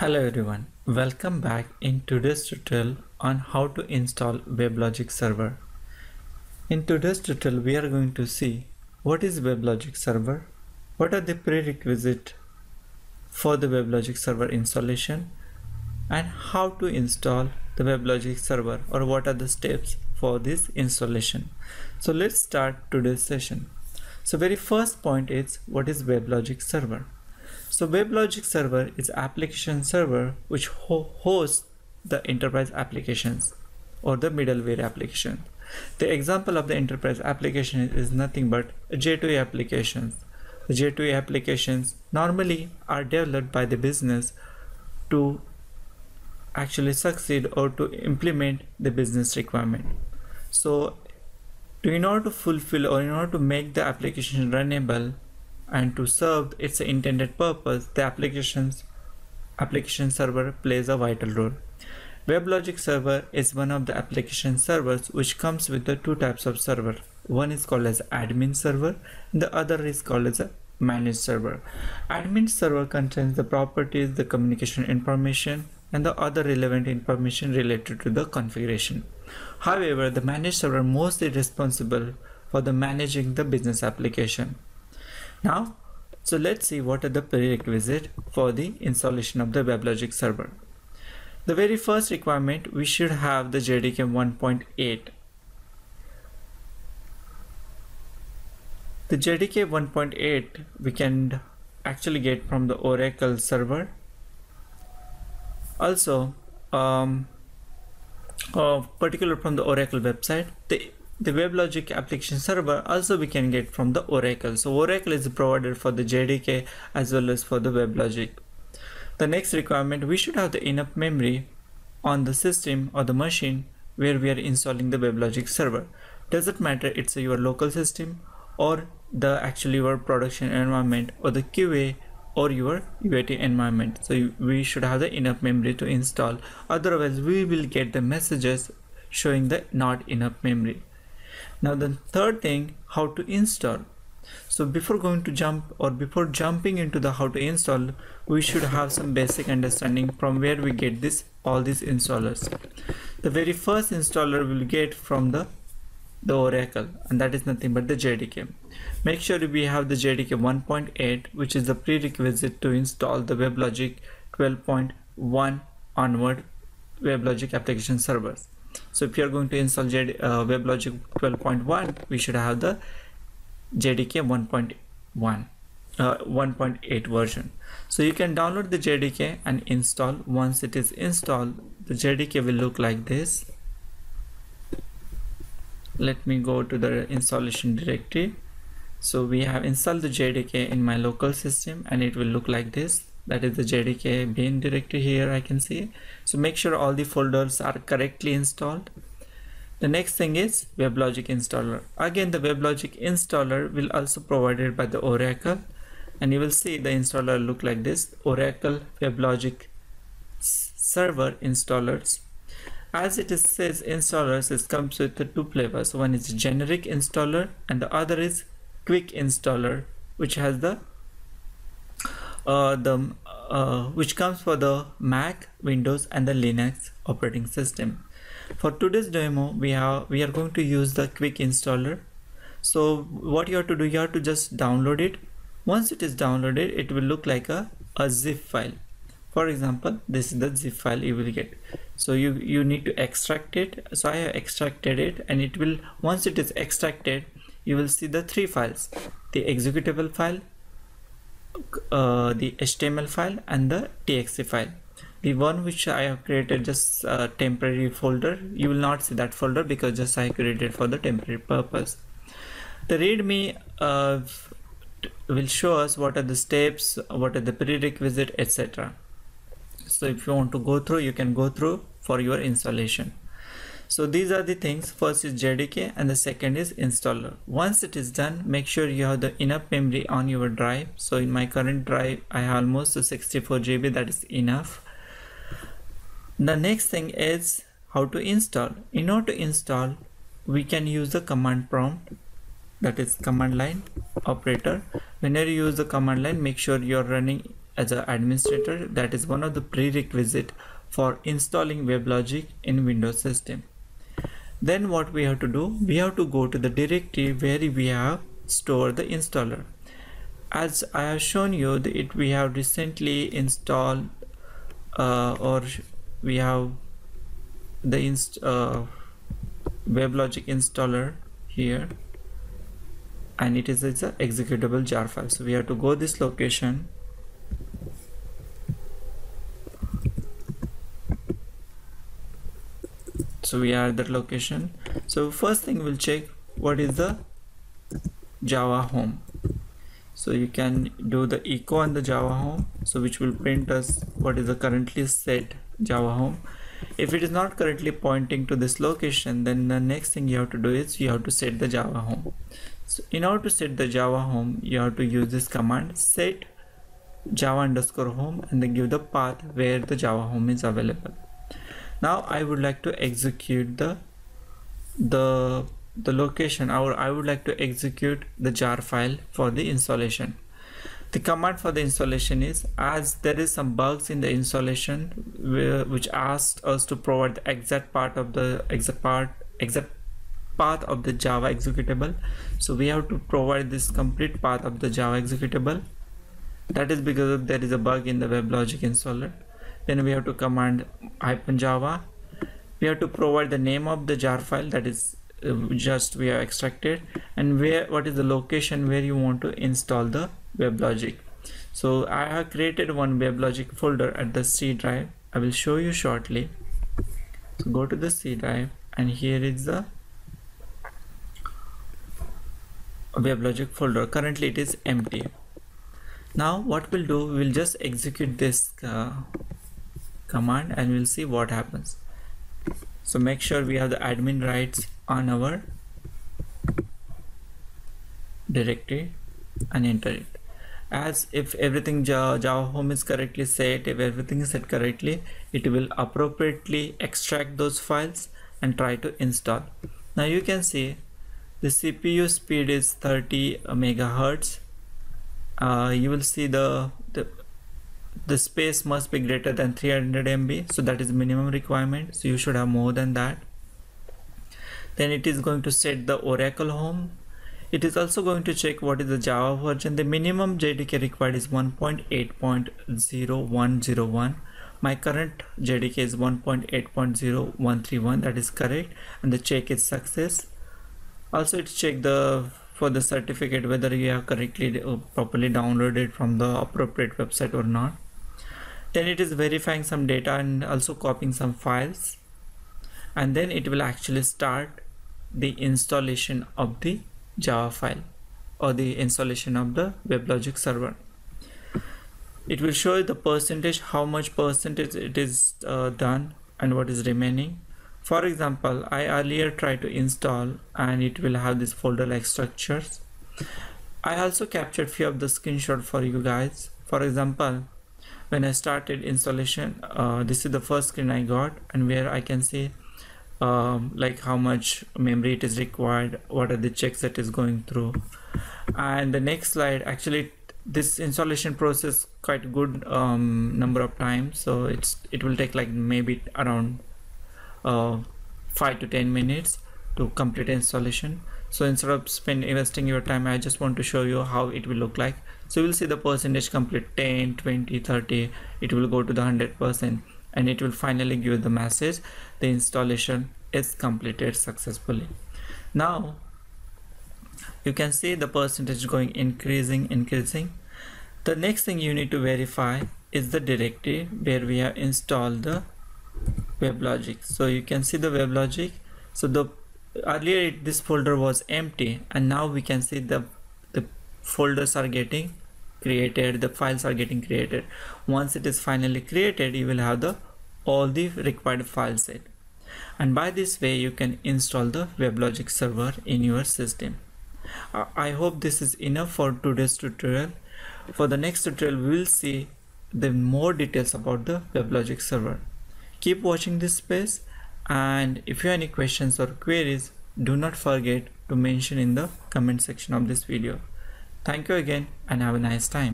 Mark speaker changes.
Speaker 1: Hello everyone, welcome back in today's tutorial on how to install WebLogic server. In today's tutorial we are going to see what is WebLogic server, what are the prerequisites for the WebLogic server installation and how to install the WebLogic server or what are the steps for this installation. So let's start today's session. So very first point is what is WebLogic server. So WebLogic server is application server which ho hosts the enterprise applications or the middleware application. The example of the enterprise application is nothing but J2E applications. The J2E applications normally are developed by the business to actually succeed or to implement the business requirement. So in order to fulfill or in order to make the application runnable and to serve its intended purpose, the applications application server plays a vital role. WebLogic server is one of the application servers which comes with the two types of server. One is called as admin server the other is called as a managed server. Admin server contains the properties, the communication information and the other relevant information related to the configuration. However, the managed server mostly responsible for the managing the business application. Now, so let's see what are the prerequisites for the installation of the WebLogic server. The very first requirement, we should have the JDK 1.8. The JDK 1.8 we can actually get from the Oracle server. Also, um, uh, particular from the Oracle website, the the WebLogic application server also we can get from the Oracle. So Oracle is provided for the JDK as well as for the WebLogic. The next requirement, we should have the enough memory on the system or the machine where we are installing the WebLogic server. Doesn't matter it's your local system or the actually your production environment or the QA or your UAT environment. So we should have the enough memory to install. Otherwise we will get the messages showing the not enough memory now the third thing how to install. So before going to jump or before jumping into the how to install we should have some basic understanding from where we get this all these installers. The very first installer we will get from the the oracle and that is nothing but the jdk make sure we have the jdk 1.8 which is the prerequisite to install the weblogic 12.1 onward weblogic application servers so if you are going to install JD, uh, WebLogic 12.1 we should have the JDK 1.1 uh, 1.8 version. So you can download the JDK and install. Once it is installed the JDK will look like this. Let me go to the installation directory. So we have installed the JDK in my local system and it will look like this that is the JDK bin directory here I can see. So make sure all the folders are correctly installed. The next thing is WebLogic installer. Again the WebLogic installer will also provided by the Oracle. And you will see the installer look like this. Oracle WebLogic server installers. As it says installers it comes with the two flavors. One is generic installer and the other is quick installer which has the uh, the uh, which comes for the Mac, Windows and the Linux operating system. For today's demo, we have we are going to use the quick installer. So what you have to do, you have to just download it. Once it is downloaded, it will look like a, a zip file. For example, this is the zip file you will get. So you, you need to extract it. So I have extracted it and it will, once it is extracted, you will see the three files, the executable file, uh, the HTML file and the TXT file. The one which I have created just a temporary folder. You will not see that folder because just I created for the temporary purpose. The readme uh, will show us what are the steps what are the prerequisite etc so if you want to go through you can go through for your installation so these are the things. First is jdk and the second is installer. Once it is done make sure you have the enough memory on your drive. So in my current drive i have almost 64 gb that is enough. The next thing is how to install. In order to install we can use the command prompt that is command line operator. Whenever you use the command line make sure you're running as an administrator. That is one of the prerequisite for installing WebLogic in Windows system then what we have to do? We have to go to the directory where we have stored the installer. As I have shown you it we have recently installed uh, or we have the inst uh, WebLogic installer here and it is it's a executable jar file. So we have to go this location so we are at that location. So first thing we'll check what is the java home? So you can do the echo on the java home so which will print us what is the currently set java home. If it is not currently pointing to this location then the next thing you have to do is you have to set the java home. So in order to set the java home you have to use this command set java underscore home and then give the path where the java home is available now I would like to execute the the the location or I would like to execute the jar file for the installation. The command for the installation is as there is some bugs in the installation which asked us to provide the exact part of the exact part exact path of the java executable. So we have to provide this complete path of the java executable. That is because there is a bug in the WebLogic installer then we have to command hyphen java. We have to provide the name of the jar file that is uh, just we have extracted and where what is the location where you want to install the WebLogic. So I have created one WebLogic folder at the C drive. I will show you shortly. So go to the C drive and here is the WebLogic folder. Currently it is empty. Now what we'll do we'll just execute this uh, command and we'll see what happens. So make sure we have the admin rights on our directory and enter it. As if everything java, home is correctly set if everything is set correctly it will appropriately extract those files and try to install. Now you can see the cpu speed is 30 megahertz. Uh, you will see the, the the space must be greater than 300 MB so that is minimum requirement. So you should have more than that. Then it is going to set the oracle home. It is also going to check what is the java version. The minimum jdk required is 1.8.0101 my current jdk is 1.8.0131 that is correct. And the check is success. Also it check the for the certificate whether you have correctly uh, properly downloaded from the appropriate website or not. Then it is verifying some data and also copying some files. And then it will actually start the installation of the java file or the installation of the WebLogic server. It will show the percentage how much percentage it is uh, done and what is remaining for example I earlier tried to install and it will have this folder like structures. I also captured few of the screenshot for you guys. For example when I started installation uh, this is the first screen I got and where I can see um, like how much memory it is required what are the checks that is going through. And the next slide actually this installation process quite good um, number of times. So it's it will take like maybe around uh, 5 to 10 minutes to complete installation. So instead of spend investing your time I just want to show you how it will look like. So we'll see the percentage complete 10 20 30 it will go to the 100 percent and it will finally give the message the installation is completed successfully. Now you can see the percentage going increasing increasing. The next thing you need to verify is the directory where we have installed the WebLogic so you can see the WebLogic so the earlier this folder was empty and now we can see the the folders are getting created the files are getting created. Once it is finally created you will have the all the required file set and by this way you can install the WebLogic server in your system. Uh, I hope this is enough for today's tutorial. For the next tutorial we will see the more details about the WebLogic server keep watching this space and if you have any questions or queries do not forget to mention in the comment section of this video. Thank you again and have a nice time